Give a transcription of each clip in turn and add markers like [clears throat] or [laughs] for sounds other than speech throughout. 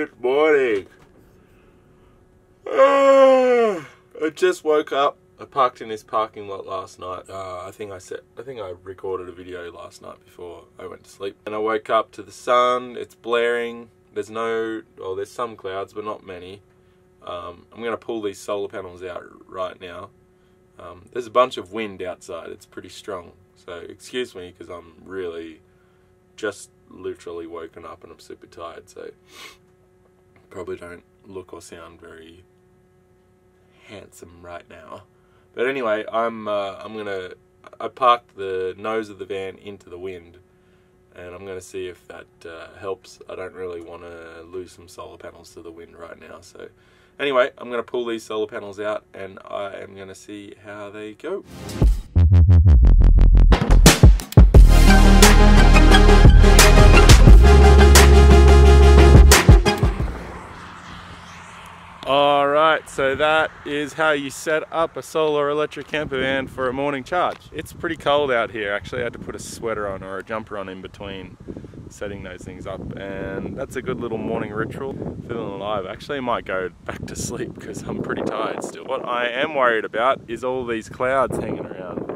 Good morning. Ah, I just woke up. I parked in this parking lot last night. Uh, I think I said I think I recorded a video last night before I went to sleep. And I woke up to the sun. It's blaring. There's no, well, there's some clouds, but not many. Um, I'm going to pull these solar panels out right now. Um, there's a bunch of wind outside. It's pretty strong. So excuse me because I'm really just literally woken up and I'm super tired. So probably don't look or sound very handsome right now. But anyway, I'm uh, I'm gonna I parked the nose of the van into the wind, and I'm gonna see if that uh, helps. I don't really want to lose some solar panels to the wind right now. So anyway, I'm gonna pull these solar panels out, and I am gonna see how they go. So that is how you set up a solar electric camper van for a morning charge. It's pretty cold out here. Actually, I had to put a sweater on or a jumper on in between setting those things up and that's a good little morning ritual. Feeling alive. Actually, I might go back to sleep because I'm pretty tired still. What I am worried about is all these clouds hanging around.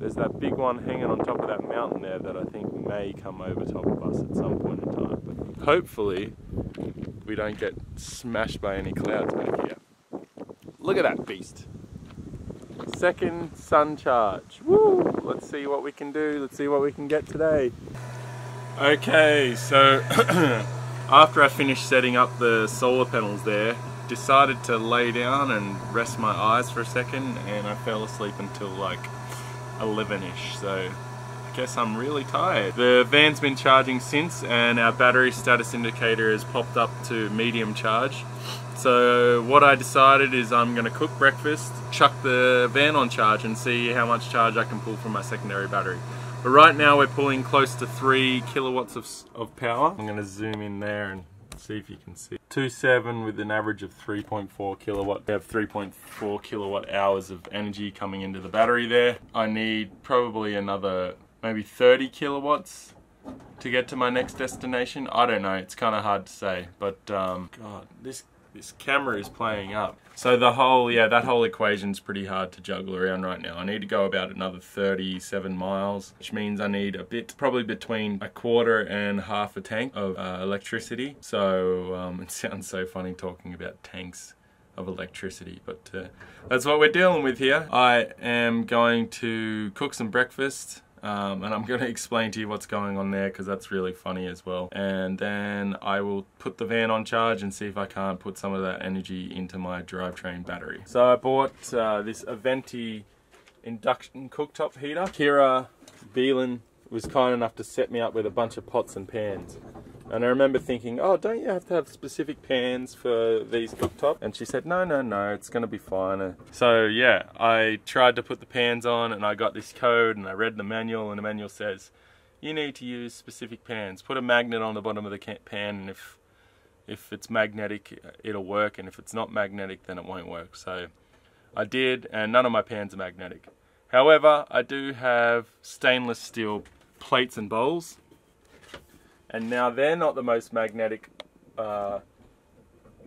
There's that big one hanging on top of that mountain there that I think may come over top of us at some point in time. But hopefully we don't get smashed by any clouds back here. Look at that beast. Second sun charge. Woo! Let's see what we can do. Let's see what we can get today. Okay, so [clears throat] after I finished setting up the solar panels there, decided to lay down and rest my eyes for a second and I fell asleep until like 11ish. So guess I'm really tired. The van's been charging since and our battery status indicator has popped up to medium charge. So what I decided is I'm going to cook breakfast, chuck the van on charge and see how much charge I can pull from my secondary battery. But right now we're pulling close to 3 kilowatts of, of power. I'm going to zoom in there and see if you can see. 2.7 with an average of 3.4 kilowatt. We have 3.4 kilowatt hours of energy coming into the battery there. I need probably another maybe 30 kilowatts to get to my next destination. I don't know, it's kind of hard to say, but um, God, this this camera is playing up. So the whole, yeah, that whole equation's pretty hard to juggle around right now. I need to go about another 37 miles, which means I need a bit, probably between a quarter and half a tank of uh, electricity. So um, [laughs] it sounds so funny talking about tanks of electricity, but uh, that's what we're dealing with here. I am going to cook some breakfast um, and I'm [laughs] going to explain to you what's going on there because that's really funny as well. And then I will put the van on charge and see if I can't put some of that energy into my drivetrain battery. So I bought uh, this Aventi induction cooktop heater. Kira Beelan was kind enough to set me up with a bunch of pots and pans. And I remember thinking, oh, don't you have to have specific pans for these cooktop? And she said, no, no, no, it's going to be fine. So yeah, I tried to put the pans on and I got this code and I read the manual and the manual says, you need to use specific pans. Put a magnet on the bottom of the pan and if, if it's magnetic, it'll work. And if it's not magnetic, then it won't work. So I did and none of my pans are magnetic. However, I do have stainless steel plates and bowls and now they're not the most magnetic uh,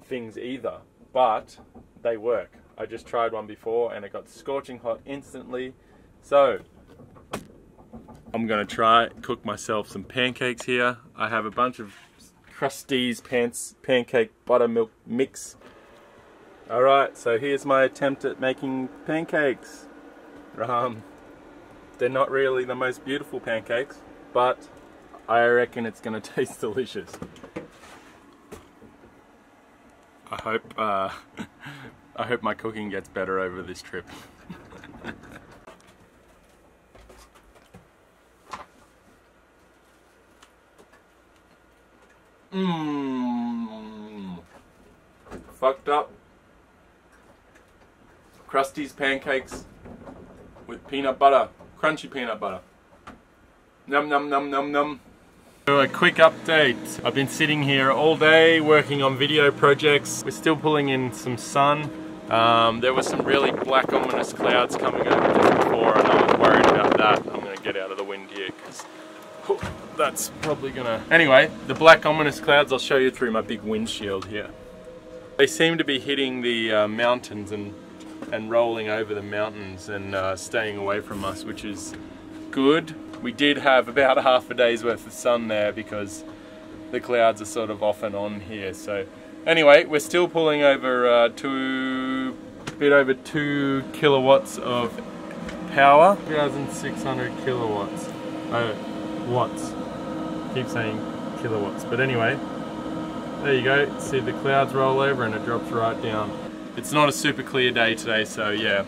things either, but they work. I just tried one before and it got scorching hot instantly. So I'm gonna try cook myself some pancakes here. I have a bunch of Krusteaz pants pancake buttermilk mix. Alright, so here's my attempt at making pancakes. Um, they're not really the most beautiful pancakes, but I reckon it's gonna [laughs] taste delicious. I hope uh, [laughs] I hope my cooking gets better over this trip. [laughs] Mmm. Fucked up. Krusteaz pancakes with peanut butter, crunchy peanut butter. Num num num num num. So a quick update. I've been sitting here all day working on video projects. We're still pulling in some sun. Um, there were some really black ominous clouds coming over just before and I was worried about that. I'm going to get out of the wind here because That's probably gonna... Anyway, the black ominous clouds I'll show you through my big windshield here. They seem to be hitting the uh, mountains and and rolling over the mountains and uh, staying away from us, which is good. We did have about [laughs] half a day's worth of sun there because the clouds are sort of off and on here. So anyway, we're still pulling over uh, two, bit over two kilowatts of power. 2,600 kilowatts. Oh, watts. Keep saying kilowatts. But anyway, there you go. See the clouds roll over and it drops right down. It's not a super clear day today, so yeah.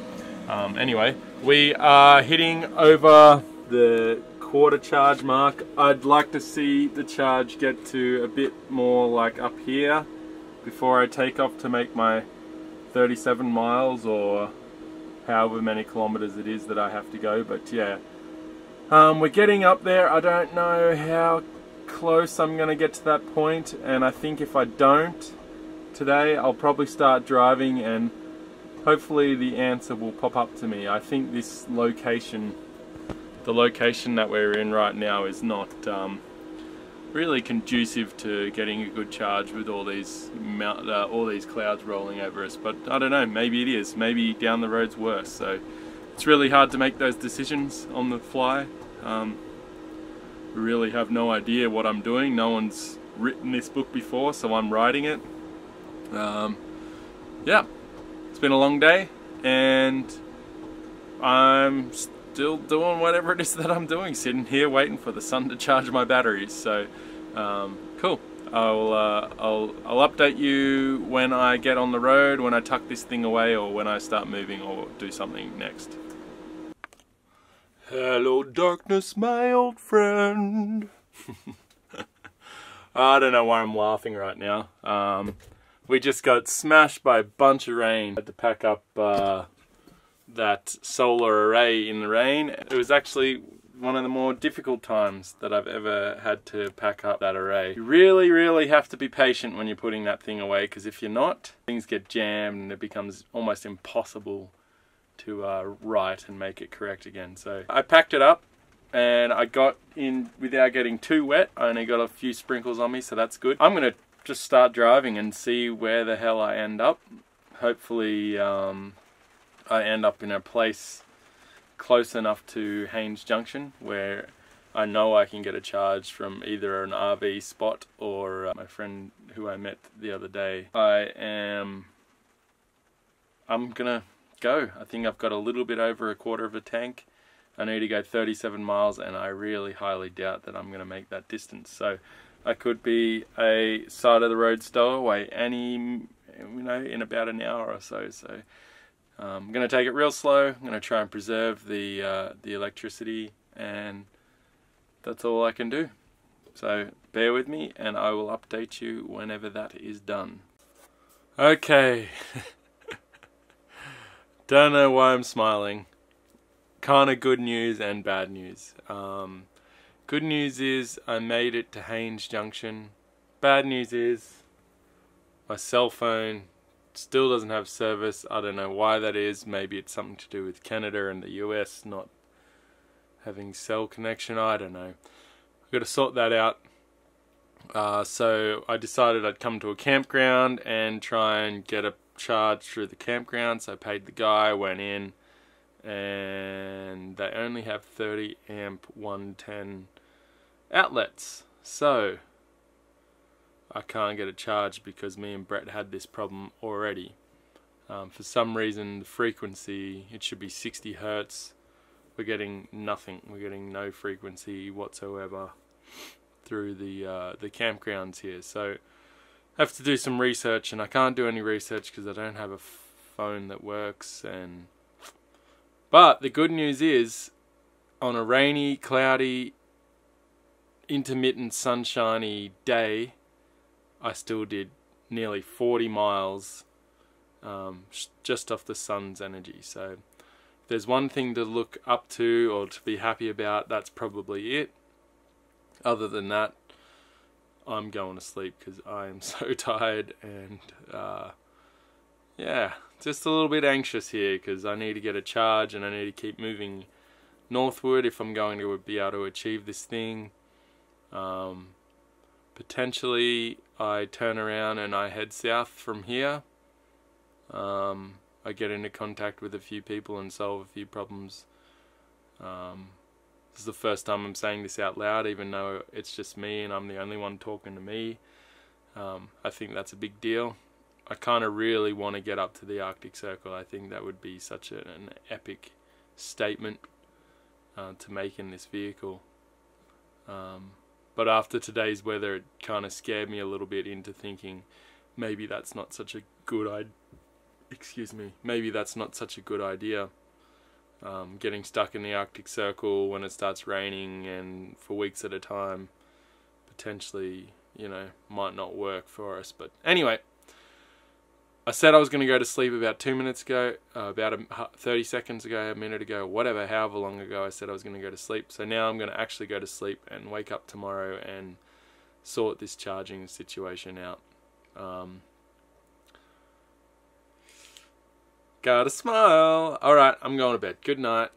Um, anyway, we are hitting over the quarter charge mark. I'd like to see the charge get to a bit more like up here before I take off to make my 37 miles or however many kilometers it is that I have to go but yeah. Um, we're getting up there. I don't know how close I'm gonna get to that point and I think if I don't today I'll probably start driving and hopefully the answer will pop up to me. I think this location the location that we're in right now is not um, really conducive to getting a good charge with all these mount, uh, all these clouds rolling over us. But I don't know, maybe it is. Maybe down the road's worse. So it's really hard to make those decisions on the fly. Um, really have no idea what I'm doing. No one's written this book before, so I'm writing it. Um, yeah, it's been a long day, and I'm still doing whatever it is that I'm doing, sitting here waiting for the sun to charge my batteries. So, um, cool. I'll, uh, I'll, I'll update you when I get on the road, when I tuck this thing away, or when I start moving or do something next. Hello, darkness, my old friend. [laughs] I don't know why I'm laughing right now. Um, we just got smashed by a bunch of rain. Had to pack up uh, that solar array in the rain. It was actually one of the more difficult times that I've ever had to pack up that array. You really, really have to be patient when you're putting that thing away because if you're not, things get jammed and it becomes almost impossible to uh, write and make it correct again. So I packed it up and I got in without getting too wet. I only got a few sprinkles on me, so that's good. I'm going to just start driving and see where the hell I end up. Hopefully um, I end up in a place close enough to Haines Junction where I know I can get a charge from either an RV spot or uh, my friend who I met the other day. I am I'm gonna go. I think I've got a little bit over a quarter of a tank. I need to go 37 miles and I really highly doubt that I'm gonna make that distance. So I could be a side of the road stowaway any you know in about an hour or so. So um, I'm going to take it real slow. I'm going to try and preserve the uh, the electricity, and that's all I can do. So bear with me, and I will update you whenever that is done. Okay. [laughs] Don't know why I'm smiling. Kind of good news and bad news. Um, good news is I made it to Haines Junction. Bad news is my cell phone still doesn't have service. I don't know why that is. Maybe it's something to do with Canada and the US not having cell connection. I don't know. I've got to sort that out. Uh, so I decided I'd come to a campground and try and get a charge through the campground. So I paid the guy, went in, and they only have 30 amp 110 outlets. So I can't get a charge because me and Brett had this problem already. Um, for some reason the frequency, it should be 60 hertz. We're getting nothing. We're getting no frequency whatsoever through the uh, the campgrounds here. So I have to do some research and I can't do any research because I don't have a phone that works and but the good news is on a rainy, cloudy, intermittent sunshiny day I still did nearly 40 miles um, just off the sun's energy. So if there's one thing to look up to or to be happy about, that's probably it. Other than that, I'm going to sleep because I am [laughs] so tired and uh, yeah, just a little bit anxious here because I need to get a charge and I need to keep moving northward if I'm going to be able to achieve this thing. Um, potentially, I turn around and I head south from here. Um, I get into contact with a few people and solve a few problems. Um, this is the first time I'm saying this out loud, even though it's just me and I'm the only one talking to me. Um, I think that's a big deal. I kind of really want to get up to the Arctic Circle. I think that would be such a, an epic statement uh, to make in this vehicle. Um, but after today's weather, it kind of scared me a little bit into thinking maybe that's not such a good idea. Excuse me. Maybe that's not such a good idea. Um, getting stuck in the Arctic Circle when it starts raining and for weeks at a time potentially, you know, might not work for us. But anyway, I said I was going to go to sleep about two minutes ago, uh, about a, 30 seconds ago, a minute ago, whatever, however long ago I said I was going to go to sleep. So now I'm going to actually go to sleep and wake up tomorrow and sort this charging situation out. Um, gotta smile. Alright, I'm going to bed. Good night.